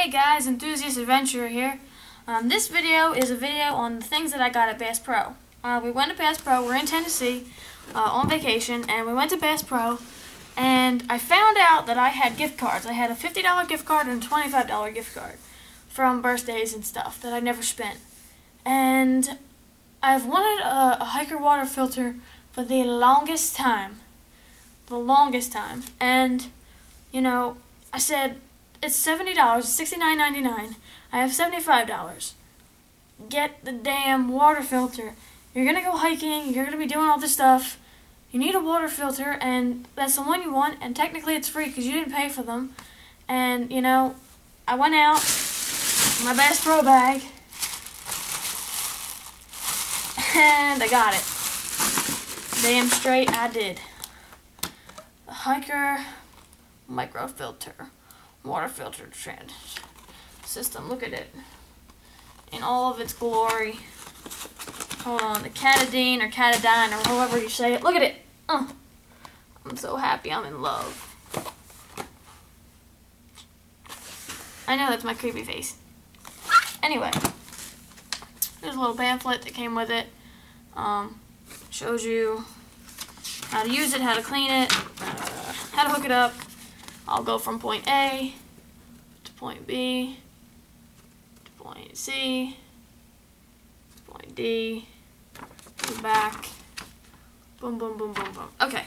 Hey guys, Enthusiast Adventurer here. Um, this video is a video on the things that I got at Bass Pro. Uh, we went to Bass Pro, we're in Tennessee uh, on vacation, and we went to Bass Pro, and I found out that I had gift cards. I had a $50 gift card and a $25 gift card from birthdays and stuff that I never spent. And I've wanted a, a hiker water filter for the longest time. The longest time. And, you know, I said, it's $70, $69.99. I have $75. Get the damn water filter. You're gonna go hiking, you're gonna be doing all this stuff. You need a water filter, and that's the one you want, and technically it's free because you didn't pay for them. And, you know, I went out, my Bass Pro bag, and I got it. Damn straight, I did. The hiker micro filter, water filter trend system. Look at it in all of its glory. Hold on, the Katadyn or Katadyn or however you say it. Look at it. Oh, I'm so happy. I'm in love. I know that's my creepy face. Anyway, there's a little pamphlet that came with it. Um, shows you how to use it, how to clean it, uh, how to hook it up. I'll go from point A to point B to point C to point D to back. Boom, boom, boom, boom, boom. Okay.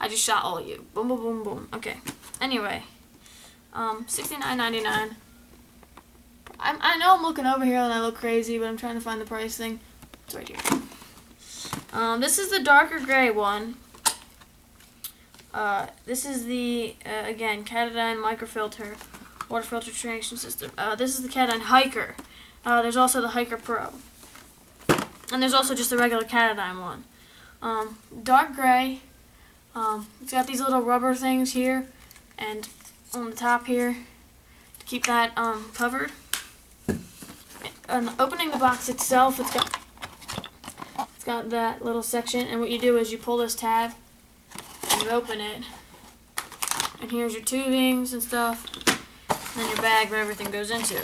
I just shot all of you. Boom, boom, boom, boom. Okay. Anyway, um, $69.99. I'm, I know I'm looking over here and I look crazy, but I'm trying to find the price thing. It's right here. Um, this is the darker gray one. Uh, this is the, uh, again, Katadyn microfilter water filter filtration system. Uh, this is the Katadyn Hiker. Uh, there's also the Hiker Pro. And there's also just the regular Katadyn one. Um, dark gray. Um, it's got these little rubber things here and on the top here to keep that um, covered. And opening the box itself, it's got it's got that little section, and what you do is you pull this tab you open it, and here's your tubings and stuff, and then your bag where everything goes into.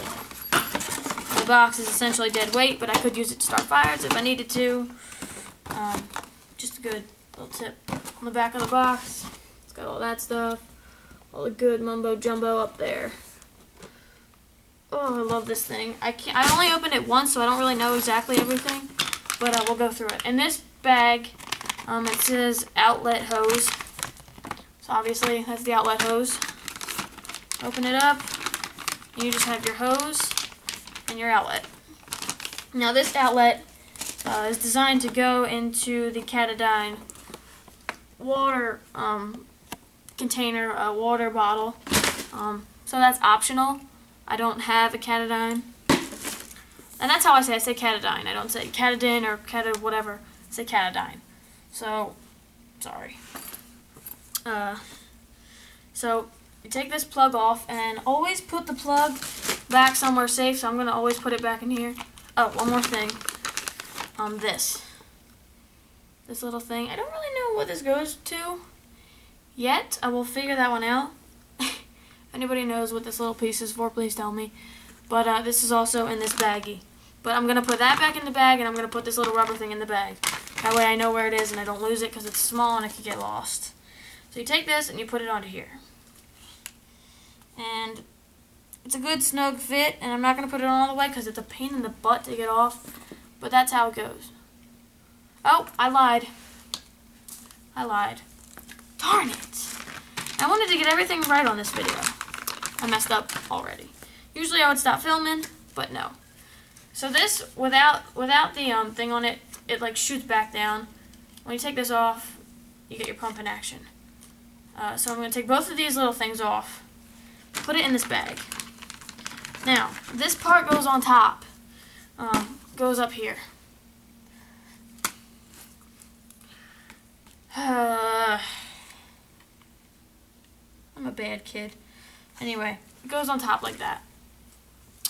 The box is essentially dead weight, but I could use it to start fires if I needed to. Um, just a good little tip on the back of the box. It's got all that stuff, all the good mumbo jumbo up there. Oh, I love this thing. I can't. I only opened it once, so I don't really know exactly everything, but uh, we'll go through it. In this bag, um, it says outlet hose. So obviously, that's the outlet hose. Open it up. You just have your hose and your outlet. Now, this outlet uh, is designed to go into the Katadyn water um, container, a water bottle. Um, so that's optional. I don't have a Katadyn. And that's how I say I say Katadyn. I don't say Katadyn or Cat whatever. I say Katadyn. So, sorry. Uh, so, you take this plug off and always put the plug back somewhere safe. So I'm going to always put it back in here. Oh, one more thing. Um, this. This little thing. I don't really know what this goes to yet. I will figure that one out anybody knows what this little piece is for, please tell me. But uh, this is also in this baggie. But I'm going to put that back in the bag, and I'm going to put this little rubber thing in the bag. That way I know where it is, and I don't lose it because it's small and it could get lost. So you take this, and you put it onto here. And it's a good snug fit, and I'm not going to put it on all the way because it's a pain in the butt to get off. But that's how it goes. Oh, I lied. I lied. Darn it. I wanted to get everything right on this video. I messed up already. Usually I would stop filming, but no. So this, without without the um, thing on it, it like shoots back down. When you take this off, you get your pump in action. Uh, so I'm going to take both of these little things off, put it in this bag. Now, this part goes on top, um, goes up here. Uh, I'm a bad kid. Anyway, it goes on top like that.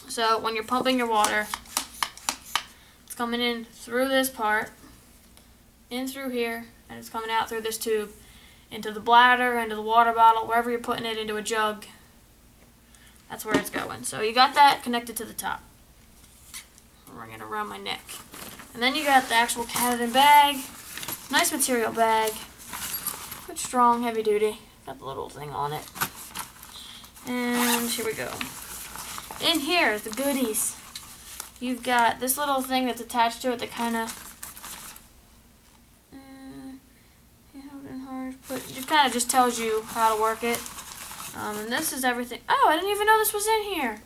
So when you're pumping your water, it's coming in through this part, in through here, and it's coming out through this tube into the bladder, into the water bottle, wherever you're putting it, into a jug. That's where it's going. So you got that connected to the top. Bring it around my neck. And then you got the actual Katadyn bag. Nice material bag. Good, strong, heavy duty. Got the little thing on it. And here we go. In here, the goodies. You've got this little thing that's attached to it that kind of but it kind of just tells you how to work it. Um, and this is everything. Oh, I didn't even know this was in here.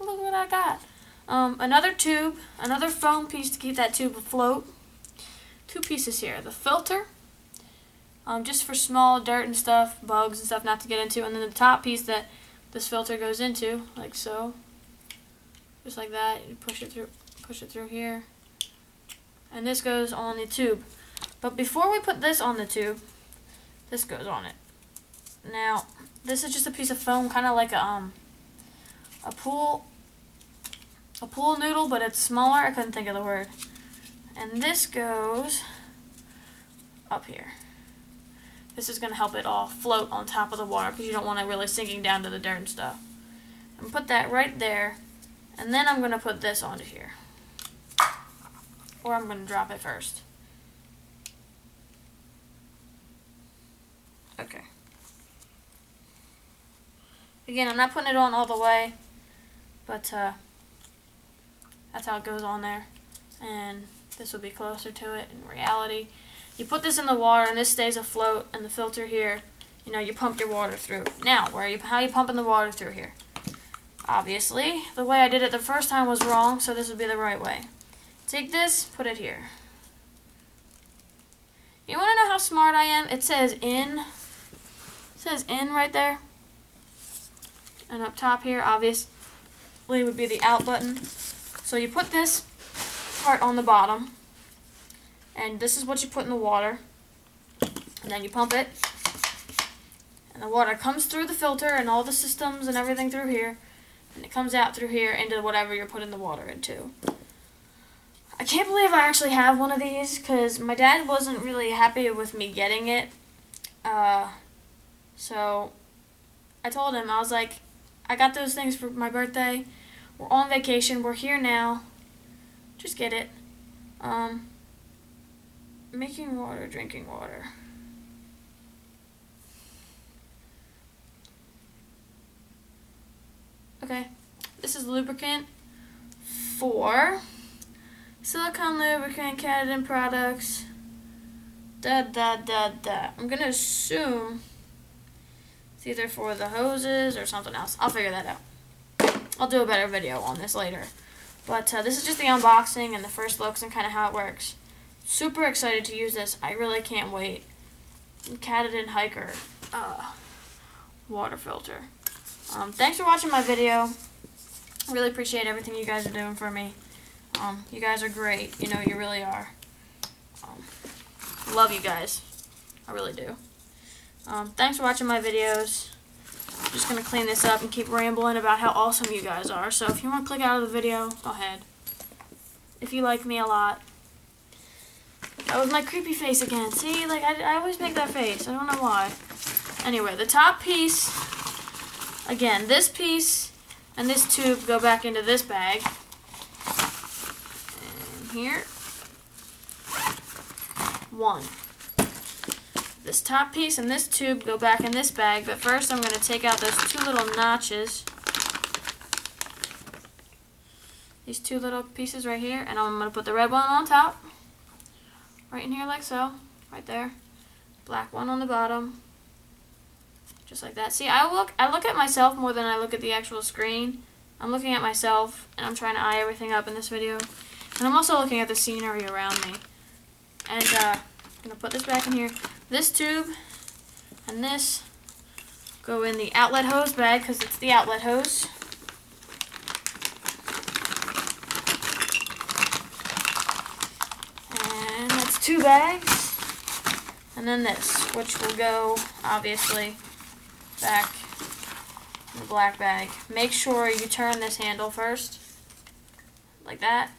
Look what I got. Um, another tube, another foam piece to keep that tube afloat. Two pieces here. The filter, um, just for small dirt and stuff, bugs and stuff not to get into. And then the top piece that this filter goes into, like so. Just like that. You push it through, push it through here. And this goes on the tube. But before we put this on the tube, this goes on it. Now, this is just a piece of foam, kind of like a, um, a pool, a pool noodle, but it's smaller. I couldn't think of the word. And this goes up here. This is going to help it all float on top of the water because you don't want it really sinking down to the dirt and stuff. And put that right there. And then I'm going to put this onto here. Or I'm going to drop it first. Okay. Again, I'm not putting it on all the way, but uh, that's how it goes on there. And this will be closer to it in reality. You put this in the water and this stays afloat and the filter here, you know, you pump your water through. Now, where are you, how you pumping the water through here? Obviously, the way I did it the first time was wrong, so this would be the right way. Take this, put it here. You want to know how smart I am? It says in It says in right there. And up top here, obviously, would be the out button. So you put this part on the bottom. And this is what you put in the water. And then you pump it. And the water comes through the filter and all the systems and everything through here. And it comes out through here into whatever you're putting the water into. I can't believe I actually have one of these because my dad wasn't really happy with me getting it. Uh, so I told him, I was like, I got those things for my birthday. We're on vacation. We're here now. Just get it. Um, making water, drinking water. Okay, this is lubricant for silicone lubricant, Katadyn products. Da da da da. I'm gonna assume it's either for the hoses or something else. I'll figure that out. I'll do a better video on this later. But uh, this is just the unboxing and the first looks and kind of how it works. Super excited to use this. I really can't wait. Katadyn Hiker uh, water filter. Um, thanks for watching my video. Really appreciate everything you guys are doing for me. Um, you guys are great. You know, you really are. Um, love you guys. I really do. Um, thanks for watching my videos. I'm just going to clean this up and keep rambling about how awesome you guys are. So if you want to click out of the video, go ahead. If you like me a lot. That was my creepy face again. See, like, I, I always make that face. I don't know why. Anyway, the top piece, again, this piece and this tube go back into this bag. And here. One this top piece and this tube go back in this bag, but first I'm going to take out those two little notches. These two little pieces right here, and I'm going to put the red one on top, right in here like so, right there. Black one on the bottom, just like that. See, I look, I look at myself more than I look at the actual screen. I'm looking at myself, and I'm trying to eye everything up in this video. And I'm also looking at the scenery around me. And uh, I'm going to put this back in here. This tube and this go in the outlet hose bag because it's the outlet hose. And that's two bags. And then this, which will go, obviously, back in the black bag. Make sure you turn this handle first, like that.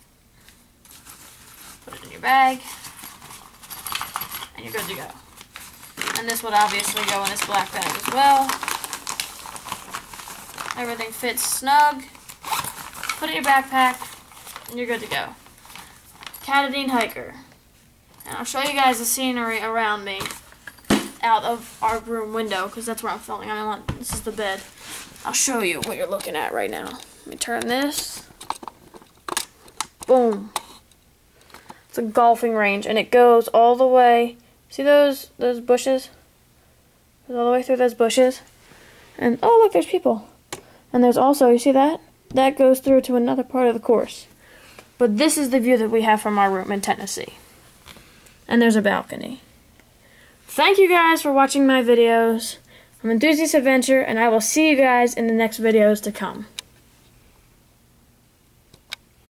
Put it in your bag, and you're good to go. And this would obviously go in this black bag as well. Everything fits snug. Put it in your backpack, and you're good to go. Katadyn Hiker. And I'll show you guys the scenery around me out of our room window because that's where I'm filming. I'm on, this is the bed. I'll show you what you're looking at right now. Let me turn this. Boom. It's a golfing range and it goes all the way. See those those bushes? All the way through those bushes. And oh look, there's people. And there's also, you see that? That goes through to another part of the course. But this is the view that we have from our room in Tennessee. And there's a balcony. Thank you guys for watching my videos. I'm Enthusiast Adventure, and I will see you guys in the next videos to come.